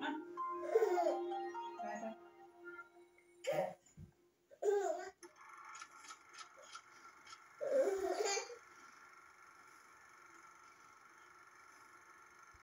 Fatma.